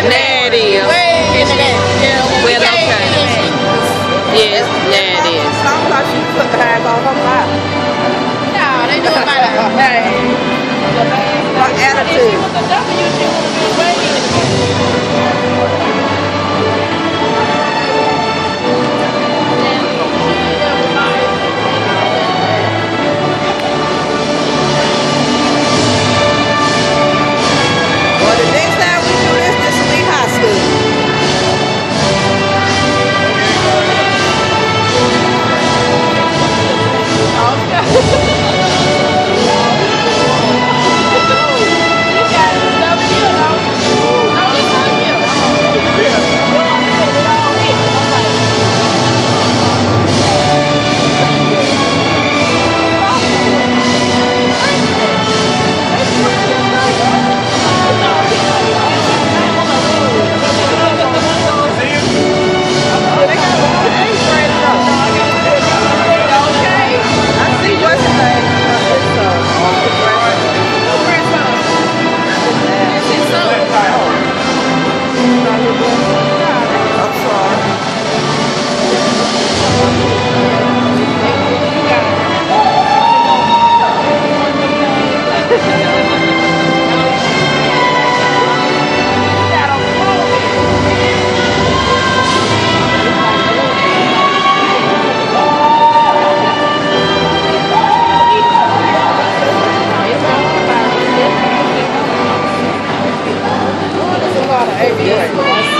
Amen. ABA.